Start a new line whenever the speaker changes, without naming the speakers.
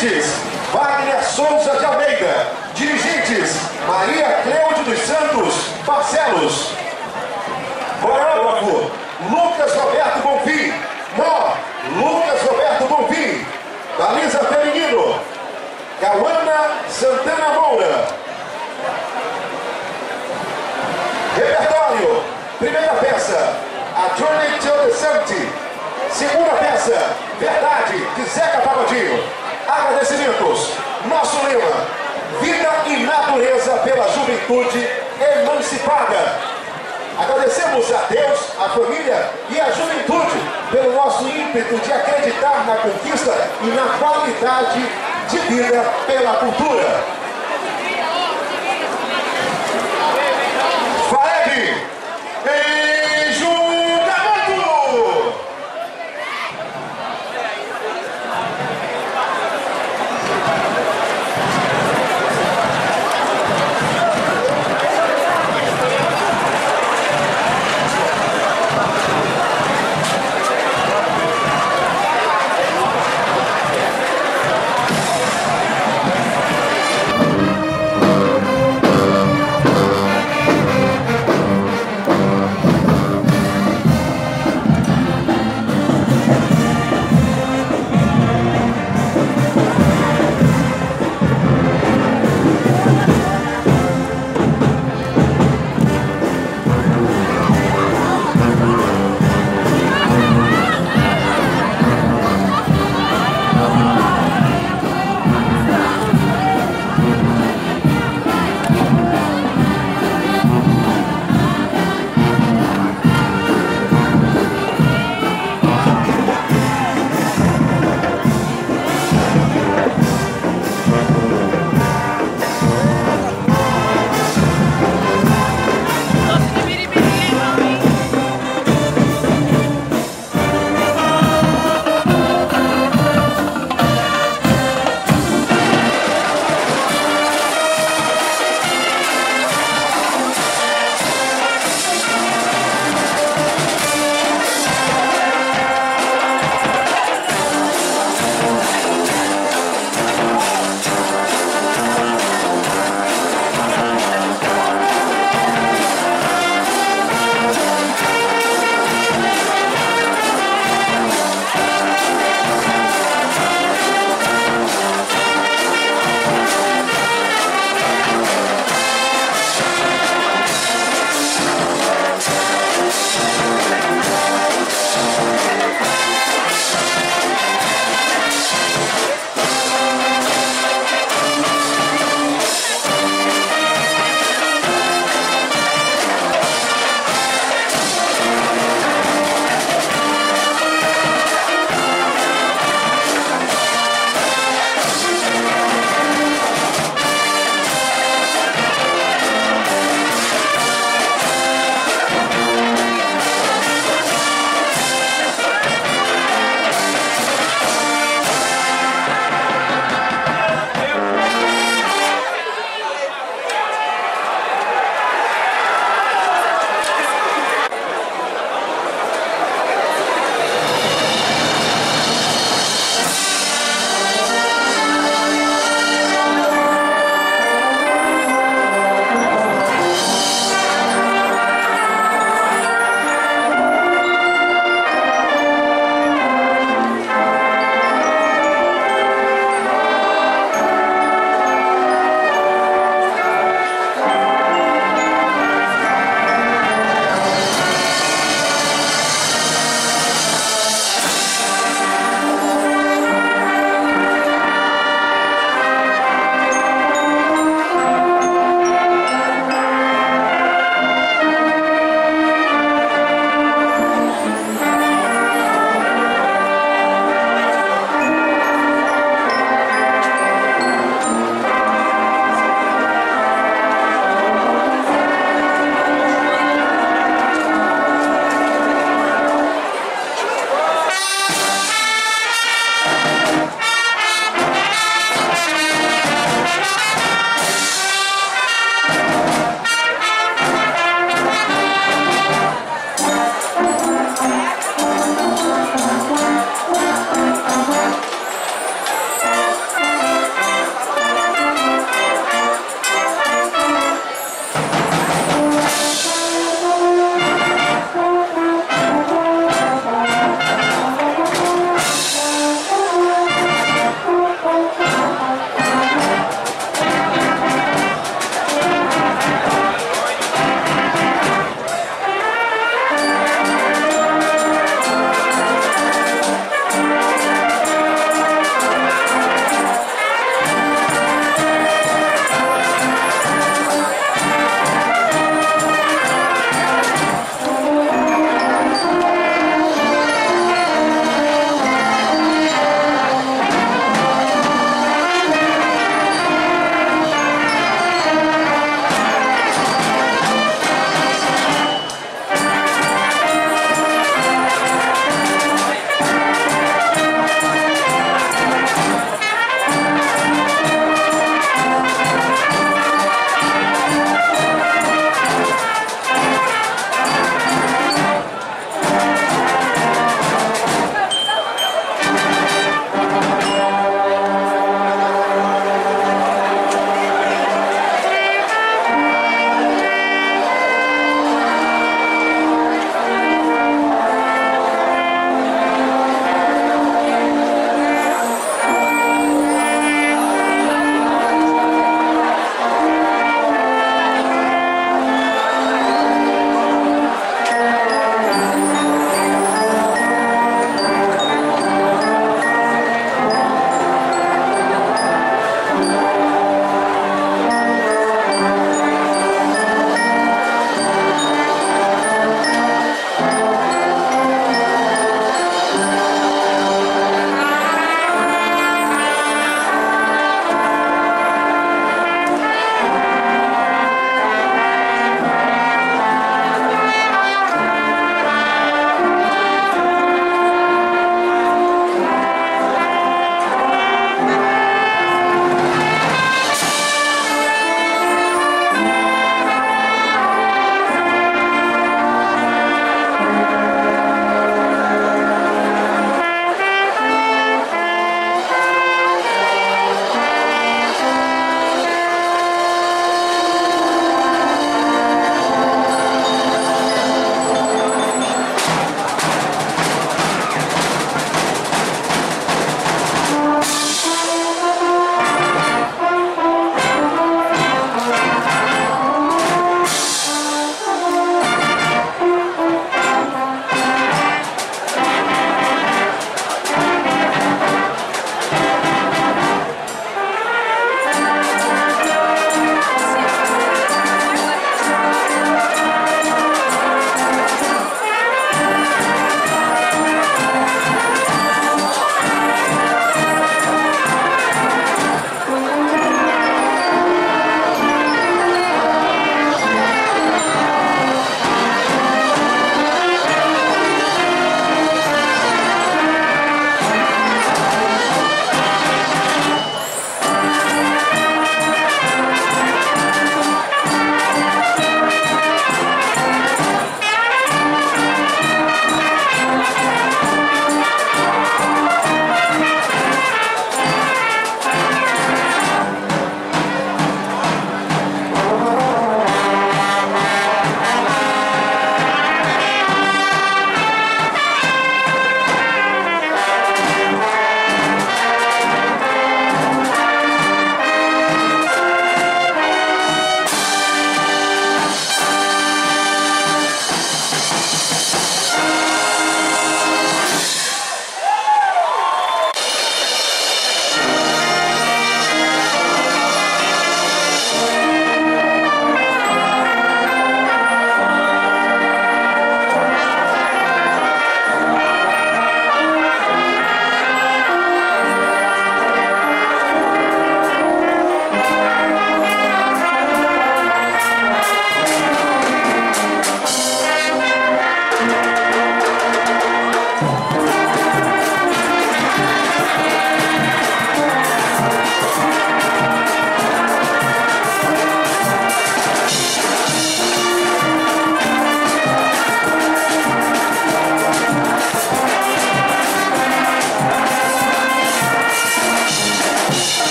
Wagner Souza de Almeida. Dirigentes, Maria Cleude dos Santos Barcelos. Coreógrafo, Lucas Roberto Bonfim. Mó, Lucas Roberto Bonfim. Baliza Feminino, Cauana Santana Moura. Repertório, primeira peça, A Journey to the Seventy. Segunda peça, Verdade, de Zeca Pagodinho. Agradecimentos. Nosso lema: Vida e natureza pela juventude emancipada. Agradecemos a Deus, a família e a juventude pelo nosso ímpeto de acreditar na conquista e na qualidade de vida pela cultura. Faeb!